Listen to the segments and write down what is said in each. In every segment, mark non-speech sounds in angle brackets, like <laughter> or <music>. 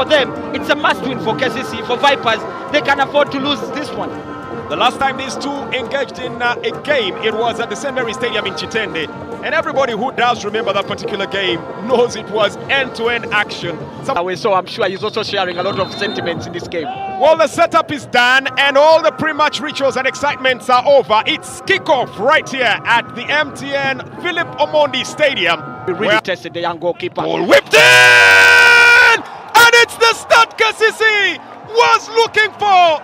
for them. It's a must win for KCC, for Vipers. They can afford to lose this one. The last time these two engaged in uh, a game, it was at the St. Mary Stadium in Kitende. And everybody who does remember that particular game knows it was end-to-end action. Some... So I'm sure he's also sharing a lot of sentiments in this game. Well, the setup is done and all the pre-match rituals and excitements are over. It's kickoff right here at the MTN Philip Omondi Stadium. We really tested the young goalkeeper. Ball whipped in! And it's the start KCC was looking for.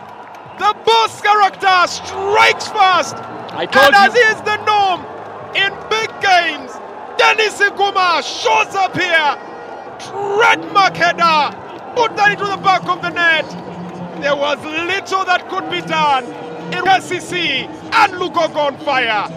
The boss character strikes fast. I told and you. as is the norm in big games, Denis Iguma shows up here. Trademark header. Put that into the back of the net. There was little that could be done. In KCC and Lugogo on fire.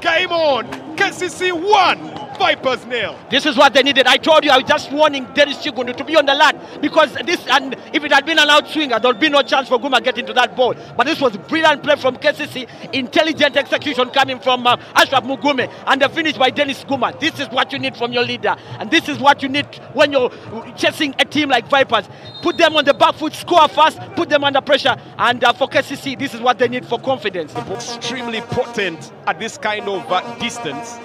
Game on. KCC 1. Vipers nil. This is what they needed. I told you I was just warning Dennis Chigundu to be on the line because this and if it had been an outswinger, there would be no chance for Guma getting to that ball. But this was brilliant play from KCC, intelligent execution coming from uh, Ashraf Mugume, and the finish by Denis Iguma. This is what you need from your leader, and this is what you need when you're chasing a team like Vipers. Put them on the back foot, score fast, put them under pressure, and uh, for KCC, this is what they need for confidence. Extremely potent at this kind of uh, distance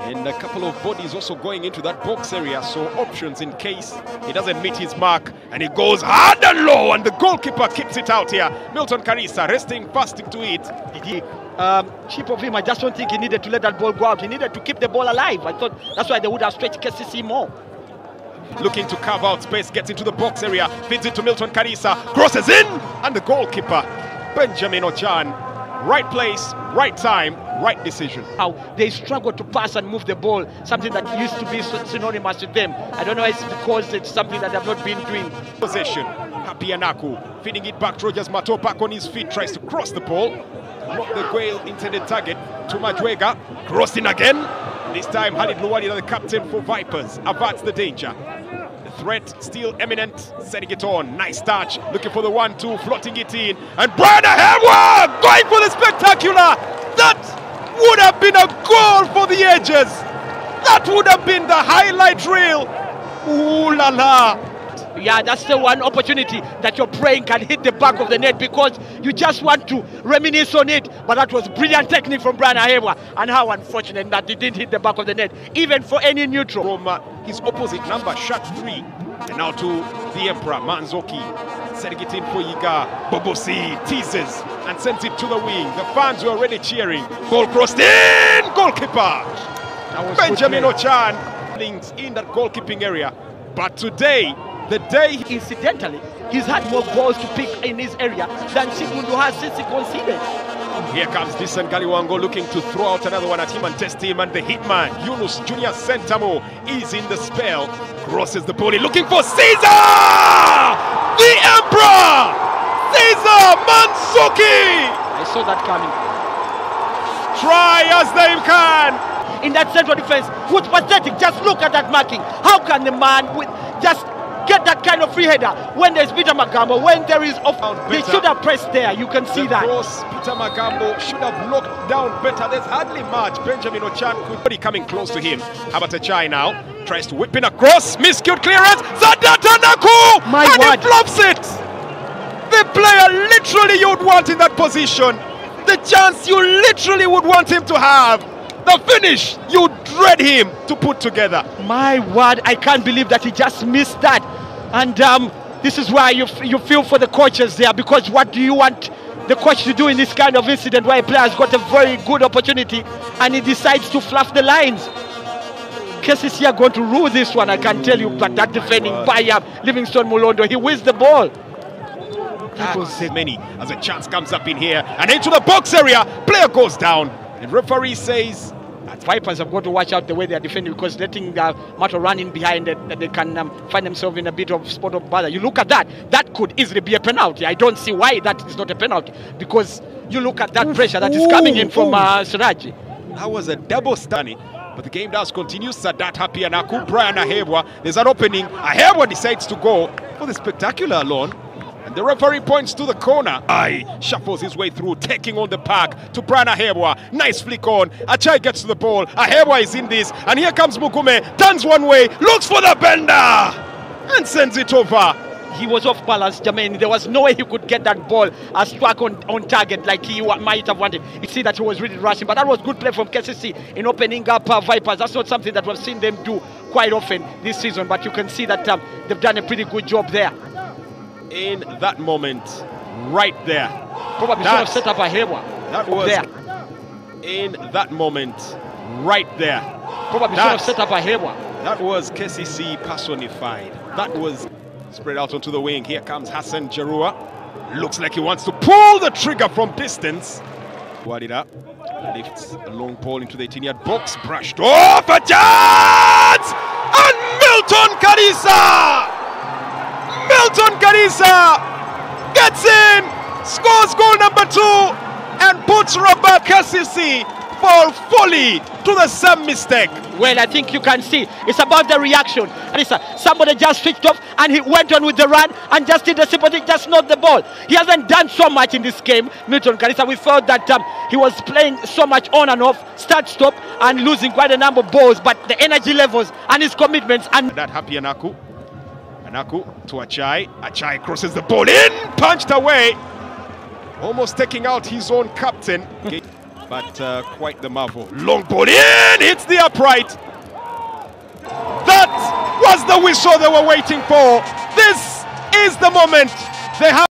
and a couple of bodies also going into that box area so options in case he doesn't meet his mark and he goes hard and low and the goalkeeper keeps it out here. Milton Karisa resting fast to it. Did he, um, cheap of him? I just don't think he needed to let that ball go out. He needed to keep the ball alive. I thought that's why they would have stretched kcc more. Looking to carve out space gets into the box area feeds it to Milton Karisa crosses in and the goalkeeper benjamin ochan right place right time right decision. How they struggle to pass and move the ball, something that used to be synonymous with them. I don't know if it's because it's something that they've not been doing. Possession. Happy Anaku feeding it back. Rogers Mato back on his feet, tries to cross the ball. Not the goal intended target. To Majwega. Crossing again. This time, Halid Luwadi, the captain for Vipers, averts the danger. Threat still imminent. Setting it on. Nice touch. Looking for the one-two, floating it in. And Brian Ahebwa going for the spectacular. That would have been a goal for the edges. That would have been the highlight reel. Ooh la la. Yeah, that's the one opportunity that you're praying can hit the back of the net because you just want to reminisce on it. But that was brilliant technique from Brian Ahebwa. And how unfortunate that it didn't hit the back of the net, even for any neutral. From uh, his opposite number, shot three. And now to the Emperor, Manzoki. Setting it in for Yiga. Bobosi teases and sends it to the wing. The fans were already cheering. Ball crossed in! Goalkeeper! Benjamin Ochan links in that goalkeeping area. But today, the day... Incidentally, he's had more balls to pick in his area than Chigundu has since he conceded. Here comes Disan Galiwango looking to throw out another one at him and test him. And the hitman, Yunus Junior Sentamu, is in the spell. Crosses the body, looking for Caesar! The Emperor! Caesar Manzoki! I saw that coming. Try as they can. In that central defense, what's pathetic? Just look at that marking. How can the man with just get that kind of free header when there's Peter Magambo, when there is off, they should have pressed there. You can see the that. Cross, Peter Magambo should have locked down better. There's hardly much. Benjamin Ochan could be coming close to him. How about Achai now? Tries to whip in across. Miscued clearance. Sadat Anaku! My and word. he flops it. The player literally you'd want in that position. The chance you literally would want him to have. The finish you dread him to put together. My word, I can't believe that he just missed that. And um, this is why you, you feel for the coaches there because what do you want the coach to do in this kind of incident where a player has got a very good opportunity and he decides to fluff the lines? KCC are going to rule this one, I can tell you, but that defending by uh, Livingston Mulondo, he wins the ball. That was many as a chance comes up in here and into the box area. Player goes down. And referee says Vipers have got to watch out the way they are defending because letting uh, Mato run in behind that, that they can um, find themselves in a bit of spot of bother. You look at that, that could easily be a penalty. I don't see why that is not a penalty because you look at that pressure that is coming in from uh, Siraji. That was a double stunning. But the game does continue. Sadat Happy and Aku Brian Ahebwa. There's an opening. Ahebwa decides to go for the spectacular alone. And the referee points to the corner. Aye, shuffles his way through, taking on the pack to Brian Ahebwa. Nice flick on. Achai gets to the ball. Ahebwa is in this. And here comes Mugume. Turns one way. Looks for the bender. and sends it over. He was off balance, Jermaine. There was no way he could get that ball uh, struck on, on target like he might have wanted. You see that he was really rushing, but that was good play from KCC in opening up uh, Vipers. That's not something that we've seen them do quite often this season, but you can see that um, they've done a pretty good job there. In that moment, right there. Probably should have set up Ahebwa. That was there. in that moment, right there. Probably should have set up Ahebwa. That was KCC personified. That was spread out onto the wing. Here comes Hassan Jarua. Looks like he wants to pull the trigger from distance. Wadida lifts a long ball into the 18 yard box. Brushed off a chance! And Milton Karisa! Milton Karisa gets in, scores goal number two, and puts Robert KCC fall fully to the same mistake. Well, I think you can see it's about the reaction. Uh, somebody just switched off and he went on with the run and just did the simple thing, just not the ball. He hasn't done so much in this game, Milton Karisa. We felt that um, he was playing so much on and off, start stop, and losing quite a number of balls. But the energy levels and his commitments and that happy Anaku. Anaku to Achai. Achai crosses the ball in, punched away. Almost taking out his own captain. <laughs> but uh, quite the marvel. Long ball in, hits the upright. That was the whistle they were waiting for. This is the moment they have.